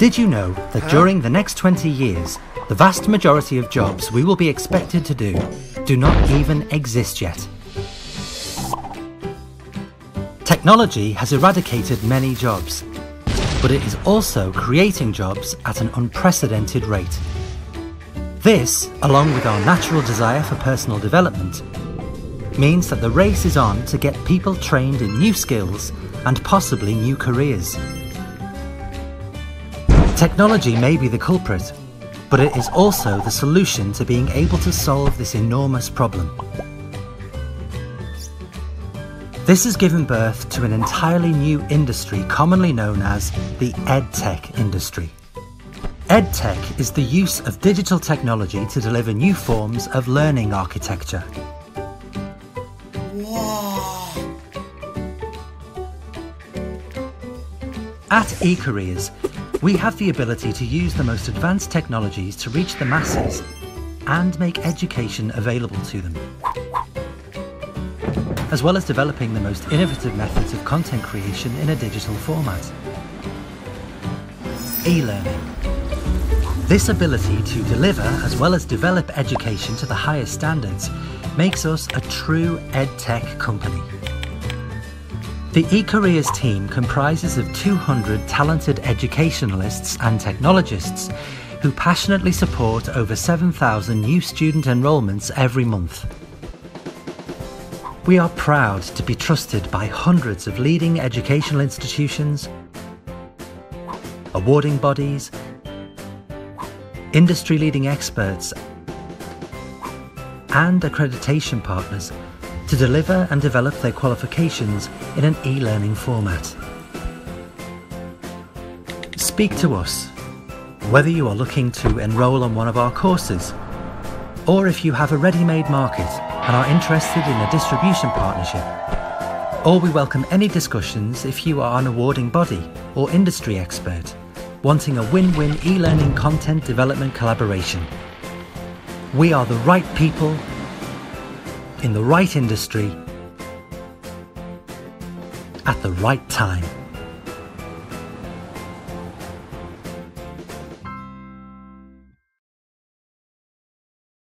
Did you know that during the next 20 years, the vast majority of jobs we will be expected to do do not even exist yet? Technology has eradicated many jobs, but it is also creating jobs at an unprecedented rate. This, along with our natural desire for personal development, means that the race is on to get people trained in new skills and possibly new careers. Technology may be the culprit, but it is also the solution to being able to solve this enormous problem. This has given birth to an entirely new industry commonly known as the EdTech industry. EdTech is the use of digital technology to deliver new forms of learning architecture. At eCareers, we have the ability to use the most advanced technologies to reach the masses and make education available to them, as well as developing the most innovative methods of content creation in a digital format. E-learning. This ability to deliver as well as develop education to the highest standards makes us a true EdTech company. The eCareers team comprises of 200 talented educationalists and technologists who passionately support over 7,000 new student enrolments every month. We are proud to be trusted by hundreds of leading educational institutions, awarding bodies, industry leading experts, and accreditation partners to deliver and develop their qualifications in an e-learning format. Speak to us, whether you are looking to enrol on one of our courses, or if you have a ready-made market and are interested in a distribution partnership, or we welcome any discussions if you are an awarding body or industry expert wanting a win-win e-learning content development collaboration. We are the right people in the right industry at the right time.